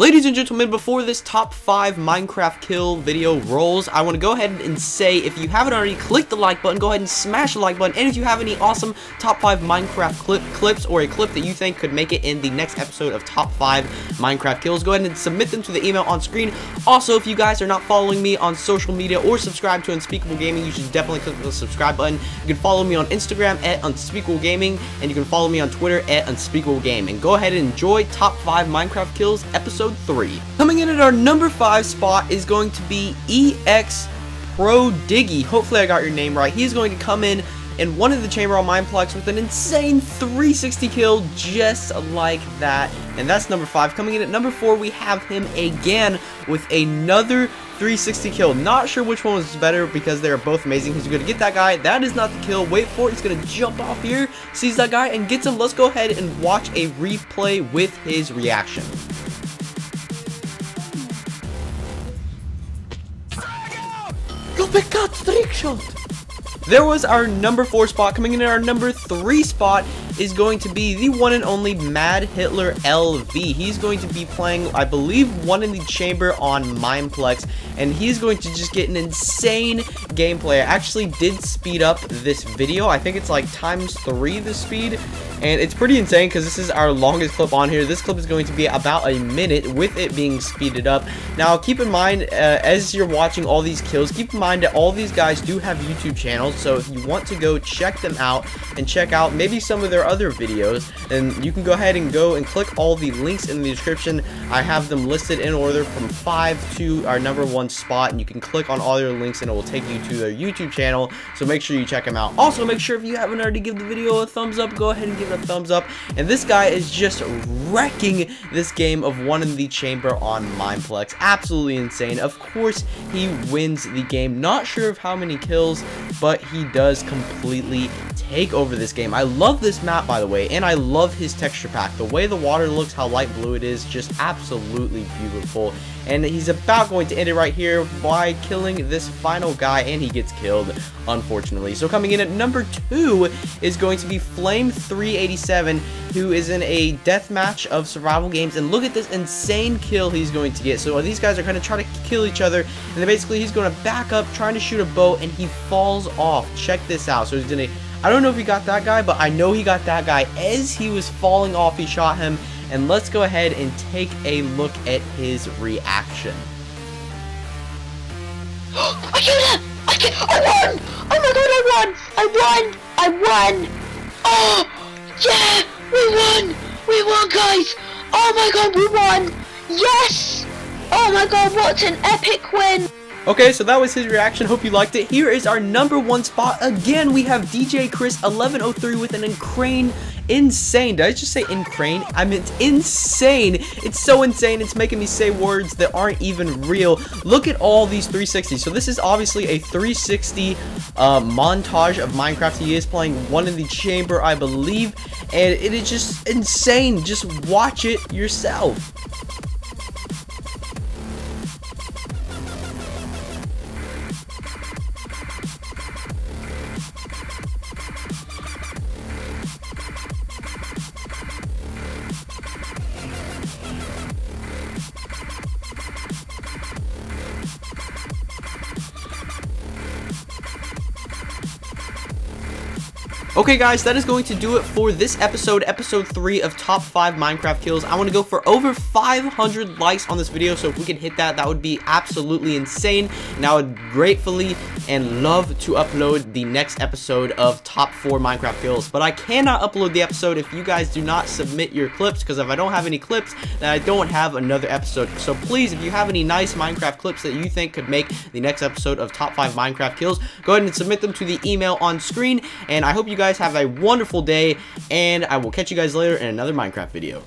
Ladies and gentlemen, before this top 5 Minecraft kill video rolls, I want to go ahead and say, if you haven't already, click the like button, go ahead and smash the like button, and if you have any awesome top 5 Minecraft clip clips or a clip that you think could make it in the next episode of top 5 Minecraft kills, go ahead and submit them to the email on screen. Also, if you guys are not following me on social media or subscribe to Unspeakable Gaming, you should definitely click the subscribe button. You can follow me on Instagram at Unspeakable Gaming, and you can follow me on Twitter at Unspeakable Game. And go ahead and enjoy top 5 Minecraft kills episode episode 3. Coming in at our number 5 spot is going to be EX Pro Diggy. Hopefully I got your name right. He's going to come in in one of the chamber on Mineplex with an insane 360 kill just like that. And that's number 5. Coming in at number 4, we have him again with another 360 kill. Not sure which one was better because they're both amazing. He's going to get that guy. That is not the kill. Wait for it. He's going to jump off here, sees that guy, and gets him. Let's go ahead and watch a replay with his reaction. Copycat trick shot! There was our number 4 spot. Coming in at our number 3 spot is going to be the one and only Mad Hitler LV. He's going to be playing, I believe, one in the chamber on Mineplex, and he's going to just get an insane gameplay. I actually did speed up this video. I think it's like times 3 the speed, and it's pretty insane because this is our longest clip on here. This clip is going to be about a minute with it being speeded up. Now, keep in mind, uh, as you're watching all these kills, keep in mind that all these guys do have YouTube channels, so if you want to go check them out and check out maybe some of their other videos, and you can go ahead and go and click all the links in the description. I have them listed in order from 5 to our number 1 spot, and you can click on all their links and it will take you to their YouTube channel, so make sure you check them out. Also, make sure if you haven't already give the video a thumbs up, go ahead and give it a thumbs up. And this guy is just wrecking this game of one in the chamber on Mineplex. Absolutely insane. Of course, he wins the game. Not sure of how many kills, but he does completely take over this game. I love this map, by the way, and I love his texture pack. The way the water looks, how light blue it is, just absolutely beautiful. And he's about going to end it right here by killing this final guy, and he gets killed, unfortunately. So coming in at number two is going to be Flame 387, who is in a death match of survival games. And look at this insane kill he's going to get. So these guys are going to try to kill each other, and then basically he's going to back up, trying to shoot a bow, and he falls off. Check this out. So he's going to I don't know if he got that guy, but I know he got that guy. As he was falling off, he shot him. And let's go ahead and take a look at his reaction. I killed him! I, I won! Oh my god, I won! I won! I won! Oh! Yeah! We won! We won, guys! Oh my god, we won! Yes! Oh my god, what an epic win! Okay, so that was his reaction. Hope you liked it. Here is our number one spot. Again, we have DJ Chris 1103 with an Incrane insane. Did I just say Incrane? I meant insane. It's so insane. It's making me say words that aren't even real. Look at all these 360s. So this is obviously a 360 uh, montage of Minecraft. He is playing one in the chamber, I believe. And it is just insane. Just watch it yourself. Okay guys, that is going to do it for this episode, episode 3 of top 5 Minecraft kills. I want to go for over 500 likes on this video, so if we can hit that, that would be absolutely insane. And I would gratefully and love to upload the next episode of top 4 Minecraft kills. But I cannot upload the episode if you guys do not submit your clips, because if I don't have any clips, then I don't have another episode. So please, if you have any nice Minecraft clips that you think could make the next episode of top 5 Minecraft kills, go ahead and submit them to the email on screen. And I hope you guys guys have a wonderful day, and I will catch you guys later in another Minecraft video.